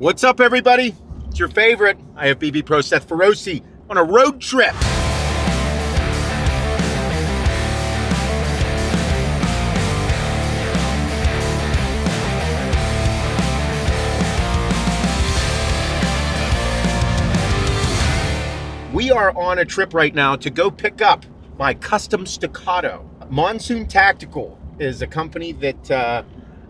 What's up, everybody? It's your favorite IFBB Pro Seth Feroce on a road trip. We are on a trip right now to go pick up my custom staccato. Monsoon Tactical is a company that uh,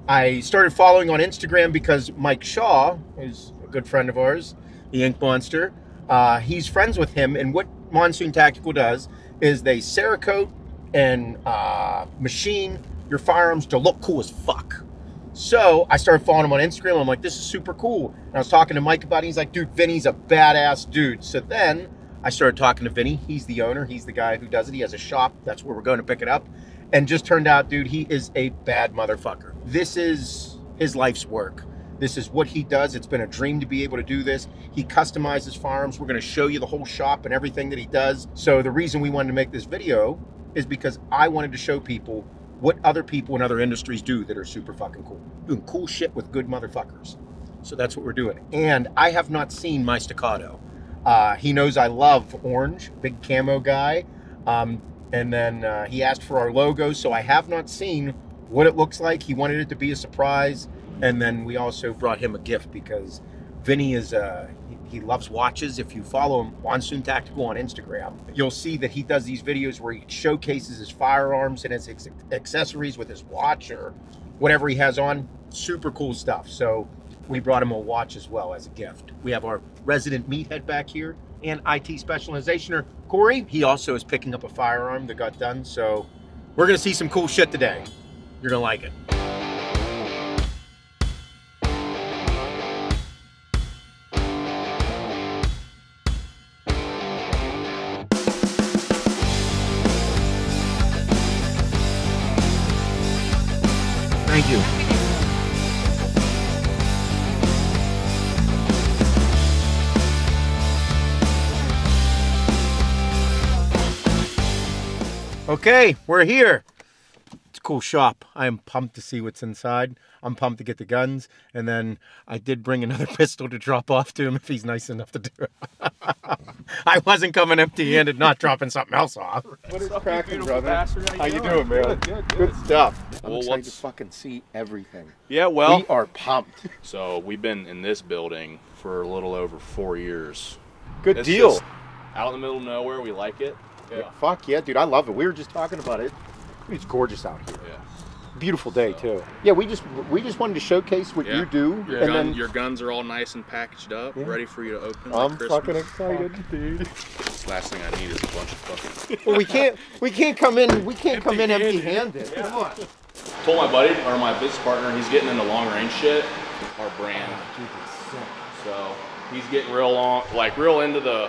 I started following on Instagram because Mike Shaw, who's a good friend of ours, the Ink Monster, uh, he's friends with him. And what Monsoon Tactical does is they Cerakote and uh, machine your firearms to look cool as fuck. So I started following him on Instagram. I'm like, this is super cool. And I was talking to Mike about it. He's like, dude, Vinni's a badass dude. So then I started talking to Vinni. He's the owner. He's the guy who does it. He has a shop. That's where we're going to pick it up. And just turned out, dude, he is a bad motherfucker. This is his life's work. This is what he does. It's been a dream to be able to do this. He customizes farms. We're going to show you the whole shop and everything that he does. So the reason we wanted to make this video is because I wanted to show people what other people in other industries do that are super fucking cool. Doing cool shit with good motherfuckers. So that's what we're doing. And I have not seen my staccato. Uh, he knows I love orange, big camo guy. Um, and then uh, he asked for our logo, so I have not seen what it looks like. He wanted it to be a surprise. And then we also brought him a gift because Vinni is uh, loves watches. If you follow him, Monsoon Tactical on Instagram, you'll see that he does these videos where he showcases his firearms and his accessories with his watch or whatever he has on. Super cool stuff. So we brought him a watch as well as a gift. We have our resident meathead back here and IT specializationer Corey. He also is picking up a firearm that got done. So we're gonna see some cool shit today. You're gonna like it. Thank you. Okay, we're here. It's a cool shop. I am pumped to see what's inside. I'm pumped to get the guns. And then I did bring another pistol to drop off to him if he's nice enough to do it. I wasn't coming empty handed, not dropping something else off. What is cracking, brother? How you doing, man? Good, good, Good stuff. I'm Well, excited to fucking see everything. Yeah, well, we are pumped. so we've been in this building for a little over four years. Good It's deal. out in the middle of nowhere. We like it. Yeah, fuck yeah, dude. I love it. We were just talking about it. It's gorgeous out here. Yeah. Beautiful day too. Yeah, we just we just wanted to showcase what Yeah. you do, Your, and gun, then your guns are all nice and packaged up, Yeah. ready for you to open. I'm like fucking excited, dude. Last thing I need is a bunch of fucking. Well, we can't we can't come in we can't come in empty-handed. Come on. Told my buddy or my business partner he's getting into long range shit. Our brand. Oh, so he's getting real long, like real into the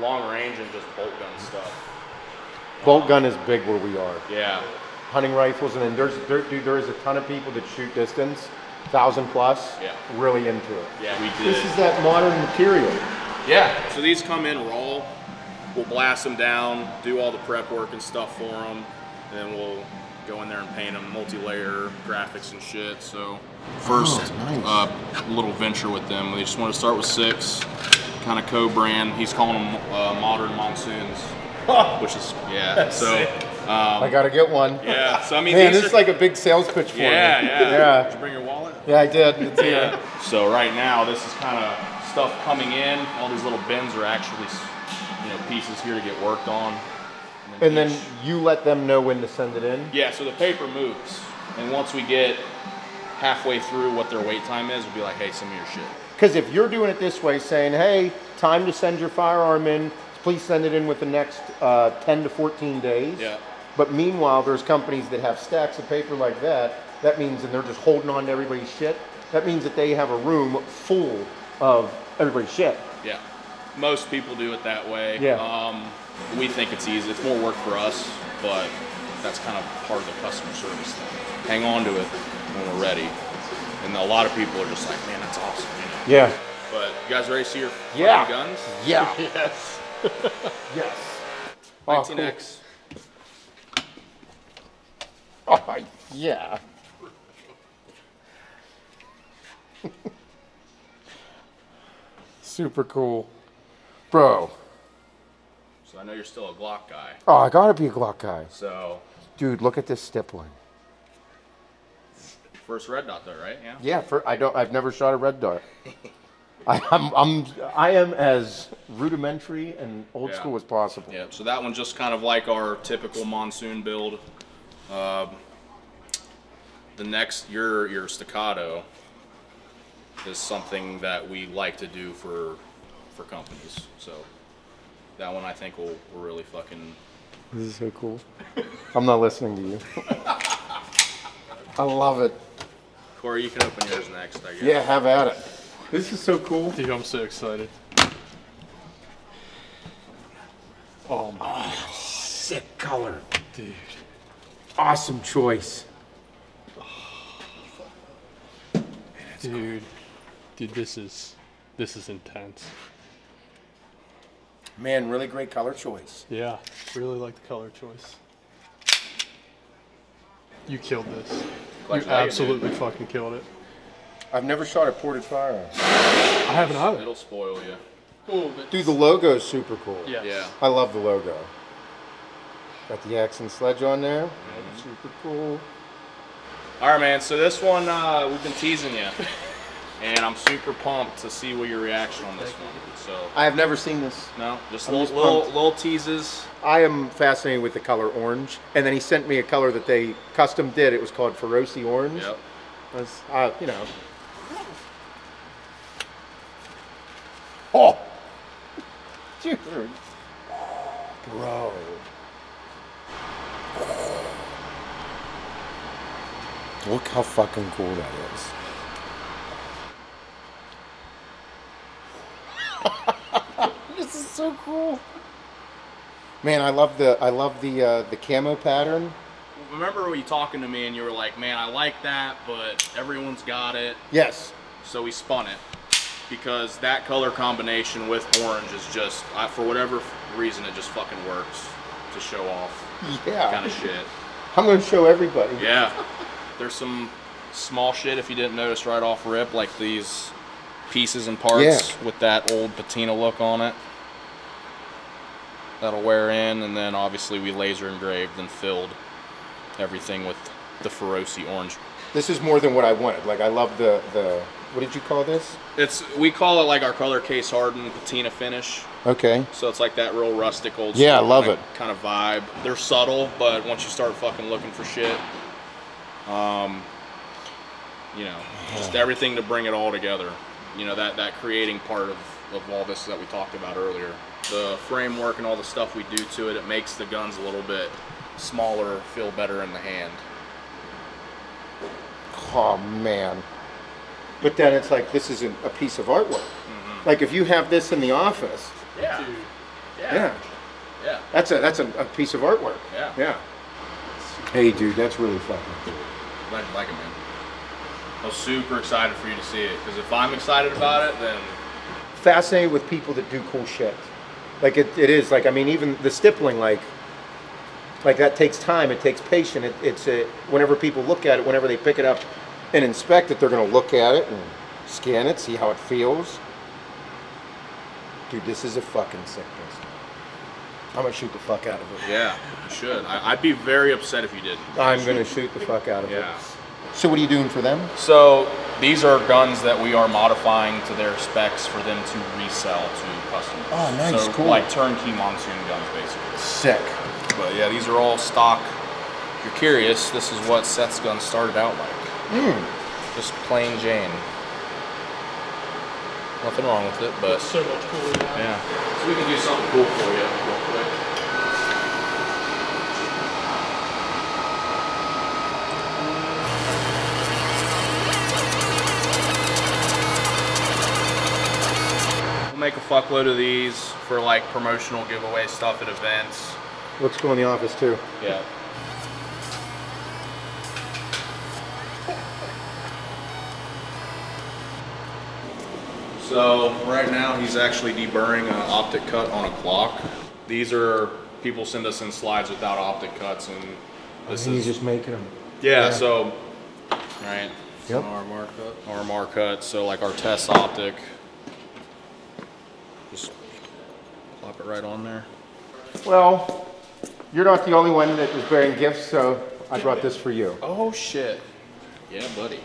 long range and just bolt gun stuff. Bolt gun is big where we are. Yeah. Hunting rifles, and then there's there, dude, there is a ton of people that shoot distance, thousand plus. Yeah. Really into it. Yeah, we did. This is that modern material. Yeah, so these come in raw. We'll blast them down, do all the prep work and stuff for them, and then we'll go in there and paint them, multi-layer graphics and shit. So first nice. uh, little venture with them. We just want to start with six, kind of co-brand. He's calling them uh, modern monsoons, which is yeah. So um, I gotta get one. yeah, so I mean, Man, these this is like a big sales pitch for yeah, me. yeah. yeah. Did you bring your wallet? Yeah, I did. It's here. Yeah. So right now, this is kind of stuff coming in. All these little bins are actually, you know, pieces here to get worked on. And then each- you let them know when to send it in. yeah, so the paper moves, and once we get halfway through what their wait time is, we'll be like, hey, send me your shit. Because if you're doing it this way, saying, hey, time to send your firearm in, please send it in with the next uh, 10 to 14 days. Yeah. But meanwhile, there's companies that have stacks of paper like that. That means, and they're just holding on to everybody's shit. That means that they have a room full of everybody's shit. Yeah. Most people do it that way. Yeah. Um, we think it's easy. It's more work for us, but that's kind of part of the customer service thing. Hang on to it when we're ready. And a lot of people are just like, man, that's awesome. You know? Yeah. But you guys ready to see your Yeah. guns? Yeah. yes. yes. Oh, cool. 19X. Oh, yeah. Super cool. Bro. So I know you're still a Glock guy. Oh, I gotta be a Glock guy. So Dude, look at this stippling. first red dot though, right? Yeah. Yeah, for I don't. I've never shot a red dot. I, I'm, I'm, I am as rudimentary and old Yeah. school as possible. Yeah. So that one just kind of like our typical monsoon build. Um, the next your your staccato is something that we like to do for for companies. So that one I think will, will really fucking This is so cool. I'm not listening to you. I love it. Corey, you can open yours next, I guess. Yeah, have at it. This is so cool. Dude, I'm so excited. Oh my Sick color. dude. Awesome choice. Dude. Dude, this is this is intense. Man, really great color choice. Yeah. Really like the color choice. You killed this. Glad You to know you, absolutely fucking killed it. I've never shot a ported firearm. I haven't either. It'll spoil you. Dude, the logo is super cool. Yes. Yeah. I love the logo. Got the Axe and Sledge on there. Super cool. All right, man. So this one uh, we've been teasing you, and I'm super pumped to see what your reaction on this one. So I have never seen this. no, just I'm little just little, little teases. I am fascinated with the color orange. And then he sent me a color that they custom did. It was called Feroce Orange. Yep. That's, uh, you know. Oh! Dude. Bro. Look how fucking cool that is. this is so cool. Man, I love the I love the uh, the camo pattern. Remember when you talking to me and you were like, "Man, I like that, but everyone's got it." Yes. So we spun it because that color combination with orange is just, I, for whatever reason, it just fucking works to show off Yeah. kind of shit. I'm gonna show everybody. Yeah. There's some small shit if you didn't notice right off rip, like these pieces and parts Yeah. with that old patina look on it. That'll wear in, and then obviously we laser engraved and filled everything with the Feroce orange. This is more than what I wanted. Like I love the the what did you call this? It's we call it like our color case hardened patina finish. Okay. So it's like that real rustic old Yeah, I love kind it. of- kind of vibe. They're subtle, but once you start fucking looking for shit, um, you know, just everything to bring it all together. You know, that that creating part of, of all this that we talked about earlier. The framework and all the stuff we do to it, it makes the guns a little bit smaller, feel better in the hand. Oh man. But then it's like this is a, a piece of artwork. Mm-hmm. Like if you have this in the office, Yeah. Dude. yeah, Yeah. that's a that's a, a piece of artwork. Yeah. Yeah. Hey, dude, that's really fucking cool. Glad you like it, man. I was super excited for you to see it because if I'm excited about it, then Fascinated with people that do cool shit. Like it, it is like I mean even the stippling like like that takes time. It takes patience. It, it's a, whenever people look at it, whenever they pick it up and inspect it, they're gonna look at it and scan it, see how it feels. Dude, this is a fucking sick pistol. I'm gonna shoot the fuck out of it. Yeah, you should. I, I'd be very upset if you didn't. I'm gonna shoot the fuck out of Yeah. it. So what are you doing for them? So these are guns that we are modifying to their specs for them to resell to customers. Oh, nice, So cool. like turnkey monsoon guns, basically. Sick. But yeah, these are all stock. If you're curious, this is what Seth's gun started out like. Hmm. Just plain Jane. Nothing wrong with it, but So much cooler now. yeah. So we can do something cool for you real quick. We'll make a fuckload of these for like promotional giveaway stuff at events. Looks cool in the office too. Yeah. So right now he's actually deburring an optic cut on a Glock. These are people send us in slides without optic cuts, and this And he's is just making them. yeah. yeah. So right, Yep. RMR cut. RMR cut. So like our test optic. Just plop it right on there. Well, you're not the only one that was bearing gifts, so I brought this for you. Oh shit. Yeah, buddy.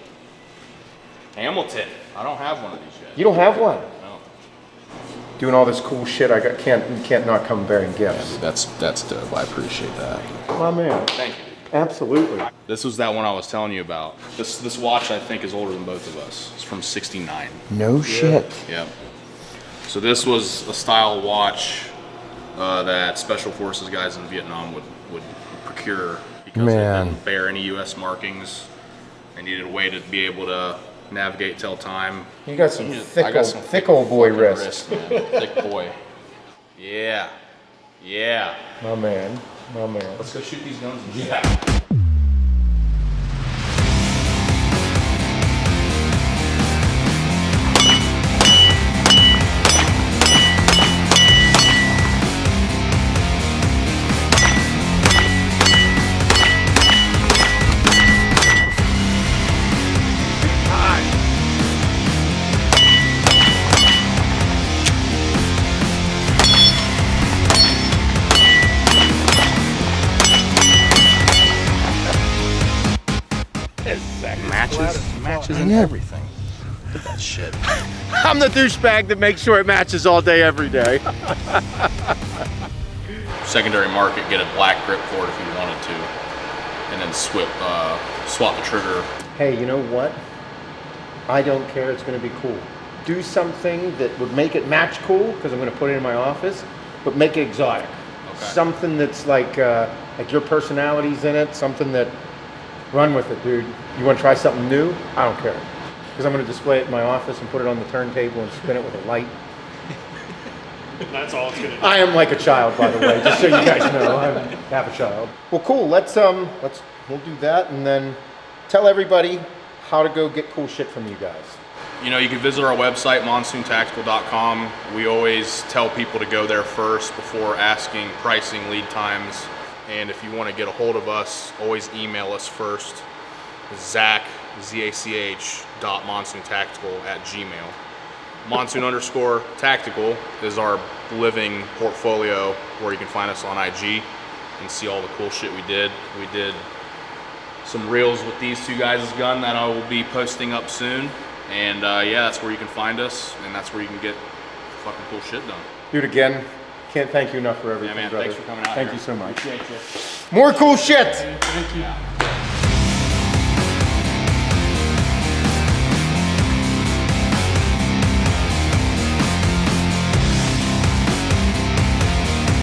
Hamilton. I don't have one of these yet. You don't have one. No. Doing all this cool shit, I got, can't, can't not come bearing gifts. That's that's dope. I appreciate that. My man. Thank you. Absolutely. This was that one I was telling you about. This this watch I think is older than both of us. It's from '69. No shit. Yep. So this was a style watch uh, that Special Forces guys in Vietnam would, would procure because Man. they didn't bear any U.S. markings. They needed a way to be able to navigate, till time. You got some I thick, got old, some thick old boy fucking wrists. man. Thick boy. Yeah. Yeah. My man. My man. Let's go shoot these guns. Yeah. Matches, matches, and everything. Look at that shit. I'm the douchebag that makes sure it matches all day, every day. Secondary market, get a black grip for it if you wanted to, and then swip, uh, swap the trigger. hey, you know what? I don't care. It's going to be cool. Do something that would make it match cool because I'm going to put it in my office, but make it exotic. Okay. Something that's like uh, like your personality's in it. Something that run with it, dude. You want to try something new? I don't care because I'm going to display it in my office and put it on the turntable and spin it with a light. That's all it's gonna do. I am like a child, by the way, just so you guys know. I'm half a child. Well, cool. Let's um, let's we'll do that, and then tell everybody how to go get cool shit from you guys. You know, you can visit our website, monsoontactical.com. We always tell people to go there first before asking pricing, lead times. And if you want to get a hold of us, always email us first. Zach, Z-A-C-H, dot monsoontactical at gmail. Monsoon underscore tactical is our living portfolio where you can find us on IG and see all the cool shit we did. We did some reels with these two guys' gun that I will be posting up soon. And uh, yeah, that's where you can find us, and that's where you can get fucking cool shit done. Dude, again, can't thank you enough for everything, man, brother. thanks for coming out Thank here. you so much. More cool shit. Thank you.